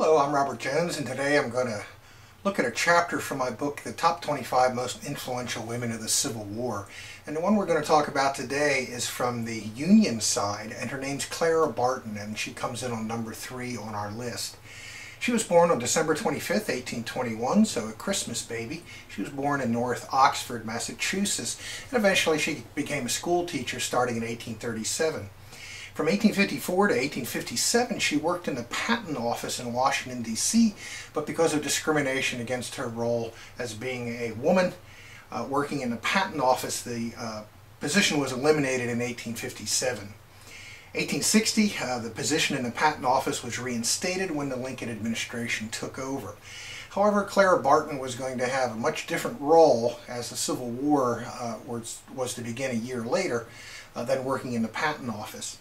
Hello, I'm Robert Jones and today I'm going to look at a chapter from my book, The Top 25 Most Influential Women of the Civil War. And the one we're going to talk about today is from the Union side and her name's Clara Barton and she comes in on number three on our list. She was born on December 25th, 1821, so a Christmas baby. She was born in North Oxford, Massachusetts, and eventually she became a school teacher starting in 1837. From 1854 to 1857, she worked in the patent office in Washington, D.C., but because of discrimination against her role as being a woman uh, working in the patent office, the uh, position was eliminated in 1857. 1860, uh, the position in the patent office was reinstated when the Lincoln administration took over. However, Clara Barton was going to have a much different role as the Civil War uh, was, was to begin a year later uh, than working in the patent office.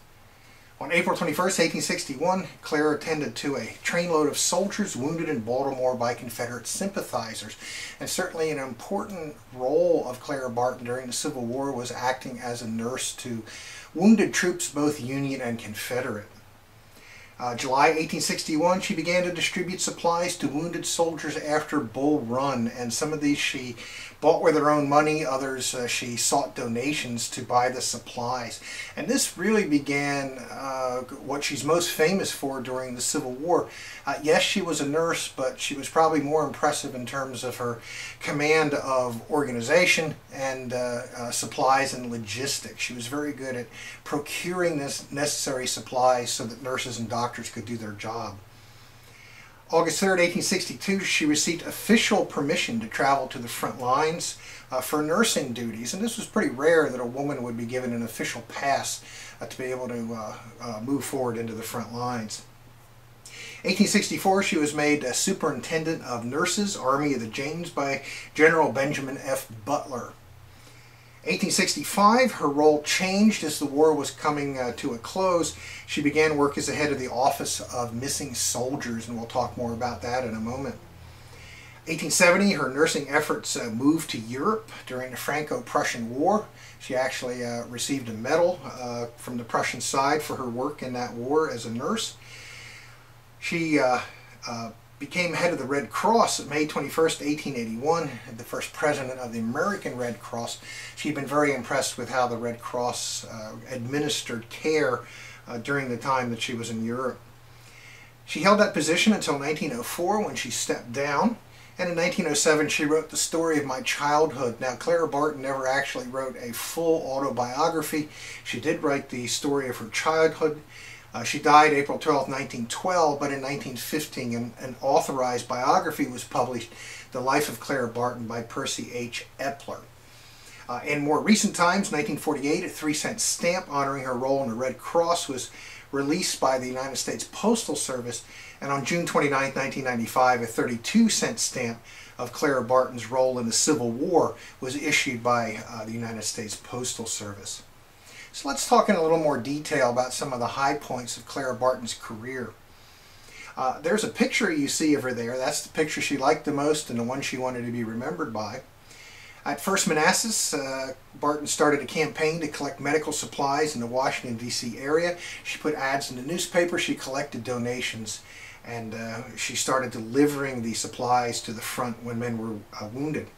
On April 21, 1861, Clara attended to a trainload of soldiers wounded in Baltimore by Confederate sympathizers. And certainly an important role of Clara Barton during the Civil War was acting as a nurse to wounded troops, both Union and Confederate. Uh, July 1861, she began to distribute supplies to wounded soldiers after Bull Run, and some of these she bought with her own money, others uh, she sought donations to buy the supplies. And this really began uh, what she's most famous for during the Civil War. Uh, yes, she was a nurse, but she was probably more impressive in terms of her command of organization and uh, uh, supplies and logistics. She was very good at procuring this necessary supplies so that nurses and doctors doctors could do their job. August 3, 1862, she received official permission to travel to the front lines uh, for nursing duties, and this was pretty rare that a woman would be given an official pass uh, to be able to uh, uh move forward into the front lines. 1864, she was made a Superintendent of Nurses, Army of the James by General Benjamin F. Butler. 1865, her role changed as the war was coming uh, to a close. She began work as the head of the Office of Missing Soldiers, and we'll talk more about that in a moment. 1870, her nursing efforts uh, moved to Europe during the Franco-Prussian War. She actually uh, received a medal uh, from the Prussian side for her work in that war as a nurse. She uh, uh, became head of the Red Cross May 21st, 1881, the first president of the American Red Cross. She'd been very impressed with how the Red Cross uh, administered care uh, during the time that she was in Europe. She held that position until 1904 when she stepped down. And in 1907, she wrote The Story of My Childhood. Now, Clara Barton never actually wrote a full autobiography. She did write the story of her childhood. Uh, she died April 12, 1912, but in 1915 an, an, authorized biography was published, The Life of Clara Barton by Percy H. Epler. Uh, in more recent times, 1948, a three cent stamp honoring her role in the Red Cross was released by the United States Postal Service, and on June 29, 1995, a 32 cent stamp of Clara Barton's role in the Civil War was issued by uh, the United States Postal Service. So let's talk in a little more detail about some of the high points of Clara Barton's career. Uh, there's a picture you see of her there. That's the picture she liked the most and the one she wanted to be remembered by. At First Manassas, uh, Barton started a campaign to collect medical supplies in the Washington, D.C. area. She put ads in the newspaper, she collected donations, and uh, she started delivering the supplies to the front when men were uh, wounded.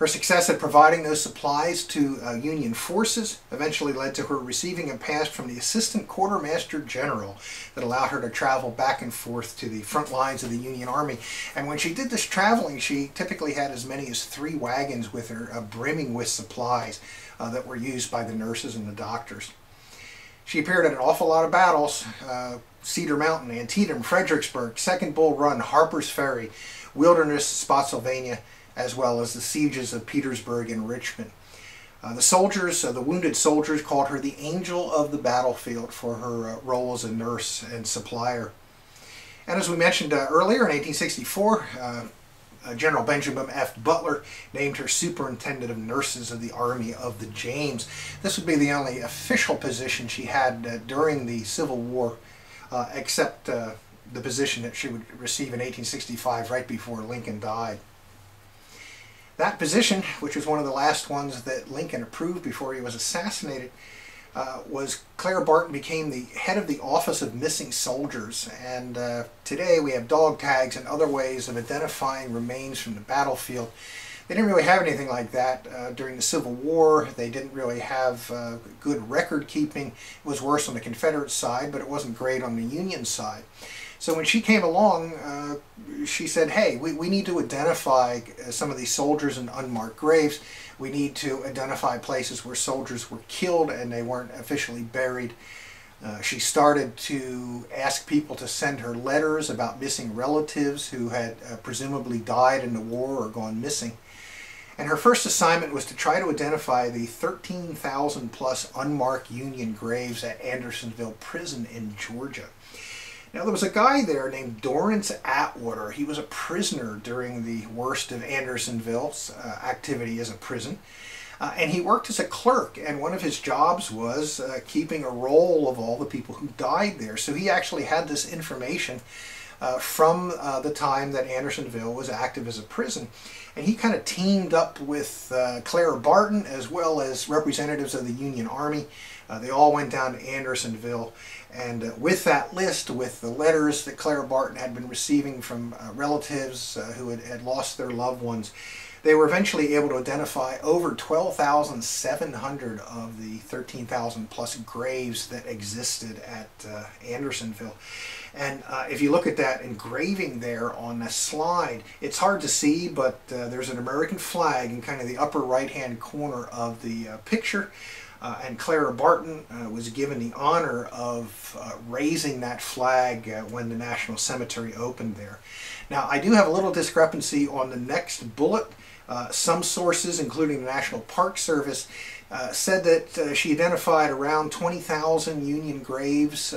Her success at providing those supplies to uh, Union forces eventually led to her receiving a pass from the Assistant Quartermaster General that allowed her to travel back and forth to the front lines of the Union Army. And when she did this traveling, she typically had as many as three wagons with her, uh, brimming with supplies uh, that were used by the nurses and the doctors. She appeared in an awful lot of battles, uh, Cedar Mountain, Antietam, Fredericksburg, Second Bull Run, Harper's Ferry, Wilderness, Spotsylvania, as well as the sieges of Petersburg and Richmond. Uh, the soldiers, uh, the wounded soldiers, called her the angel of the battlefield for her uh, role as a nurse and supplier. And as we mentioned uh, earlier, in 1864, uh, uh, General Benjamin F. Butler named her superintendent of nurses of the Army of the James. This would be the only official position she had during the Civil War, except the position that she would receive in 1865 right before Lincoln died. That position, which was one of the last ones that Lincoln approved before he was assassinated, uh, was Clara Barton became the head of the Office of Missing Soldiers. And uh, today we have dog tags and other ways of identifying remains from the battlefield. They didn't really have anything like that uh, during the Civil War. They didn't really have uh, good record keeping. It was worse on the Confederate side, but it wasn't great on the Union side. So when she came along, uh, she said, hey, we, we need to identify uh, some of these soldiers in unmarked graves. We need to identify places where soldiers were killed and they weren't officially buried. Uh, she started to ask people to send her letters about missing relatives who had uh, presumably died in the war or gone missing. And her first assignment was to try to identify the 13,000 plus unmarked Union graves at Andersonville Prison in Georgia. Now, there was a guy there named Dorrance Atwater. He was a prisoner during the worst of Andersonville's uh, activity as a prison. Uh, and he worked as a clerk, and one of his jobs was uh, keeping a roll of all the people who died there. So he actually had this information uh, from uh, the time that Andersonville was active as a prison. And he kind of teamed up with uh, Clara Barton as well as representatives of the Union Army. They all went down to Andersonville. And uh, with that list, with the letters that Clara Barton had been receiving from uh, relatives who had, had lost their loved ones, they were eventually able to identify over 12,700 of the 13,000 plus graves that existed at uh, Andersonville. And uh, if you look at that engraving there on the slide, it's hard to see, but uh, there's an American flag in kind of the upper right-hand corner of the uh, picture. Uh, and Clara Barton uh, was given the honor of uh, raising that flag uh, when the National Cemetery opened there. Now, I do have a little discrepancy on the next bullet. Uh, some sources, including the National Park Service, uh, said that she identified around 20,000 Union graves,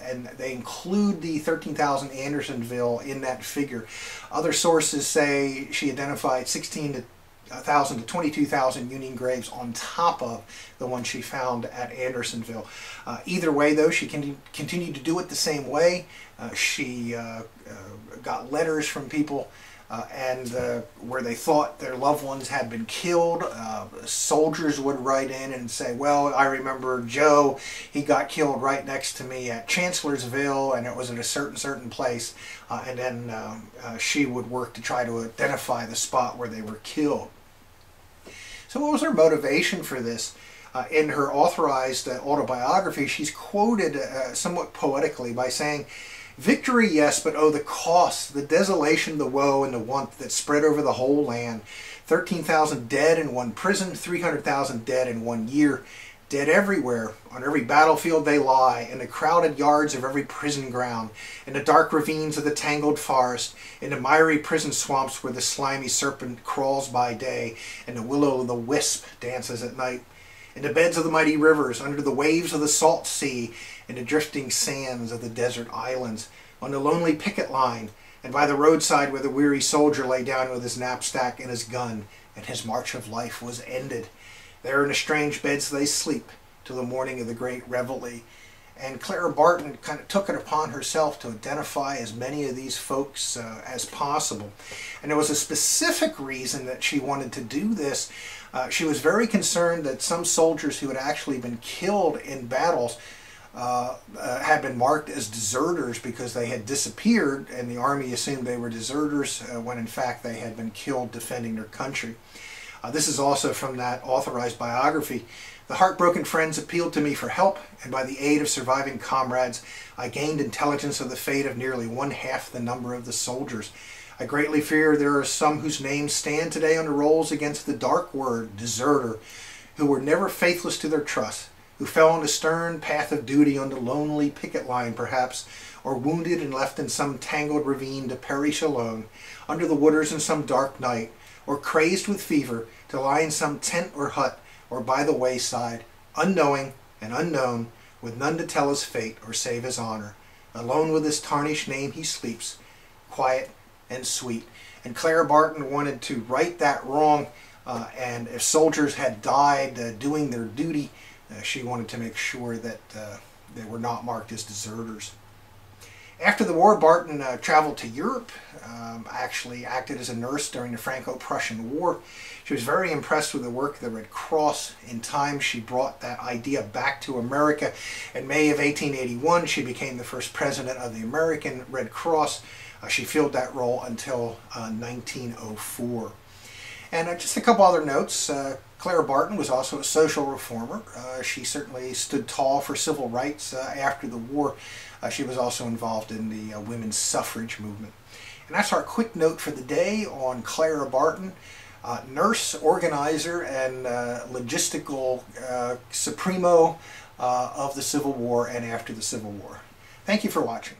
and they include the 13,000 Andersonville in that figure. Other sources say she identified 16 to 1,000 to 22,000 Union graves on top of the one she found at Andersonville. Uh, either way, though, she can continued to do it the same way. Uh, she uh, got letters from people uh, and uh, where they thought their loved ones had been killed. Uh, soldiers would write in and say, Well, I remember Joe, he got killed right next to me at Chancellorsville, and it was at a certain, certain place. Uh, and then um, uh, she would work to try to identify the spot where they were killed. So, what was her motivation for this? Uh, in her authorized autobiography, she's quoted somewhat poetically by saying, Victory, yes, but oh, the cost, the desolation, the woe, and the want that spread over the whole land. 13,000 dead in one prison, 300,000 dead in one year. Dead everywhere, on every battlefield they lie, in the crowded yards of every prison ground, in the dark ravines of the tangled forest, in the miry prison swamps where the slimy serpent crawls by day, and the willow the wisp dances at night in the beds of the mighty rivers, under the waves of the salt sea, in the drifting sands of the desert islands, on the lonely picket line, and by the roadside where the weary soldier lay down with his knapsack and his gun, and his march of life was ended. There in the strange beds they sleep till the morning of the great reveille. And Clara Barton kind of took it upon herself to identify as many of these folks uh, as possible. And there was a specific reason that she wanted to do this. Uh, she was very concerned that some soldiers who had actually been killed in battles uh, uh, had been marked as deserters because they had disappeared and the army assumed they were deserters uh, when in fact they had been killed defending their country. Uh, this is also from that authorized biography. The heartbroken friends appealed to me for help, and by the aid of surviving comrades, I gained intelligence of the fate of nearly one half the number of the soldiers. I greatly fear there are some whose names stand today on the rolls against the dark word, deserter, who were never faithless to their trust, who fell on the stern path of duty on the lonely picket line, perhaps, or wounded and left in some tangled ravine to perish alone, under the waters in some dark night, or crazed with fever, to lie in some tent or hut, or by the wayside, unknowing and unknown, with none to tell his fate or save his honor. Alone with his tarnished name he sleeps, quiet and sweet. And Clara Barton wanted to right that wrong, uh, and if soldiers had died uh, doing their duty, uh, she wanted to make sure that uh, they were not marked as deserters. After the war, Barton uh, traveled to Europe, um, actually acted as a nurse during the Franco-Prussian War. She was very impressed with the work of the Red Cross. In time, she brought that idea back to America. In May of 1881, she became the first president of the American Red Cross. Uh, she filled that role until uh, 1904. And uh, just a couple other notes. Uh, Clara Barton was also a social reformer. Uh, she certainly stood tall for civil rights uh, after the war. Uh, she was also involved in the uh, women's suffrage movement. And that's our quick note for the day on Clara Barton, nurse, organizer, and logistical supremo of the Civil War and after the Civil War. Thank you for watching.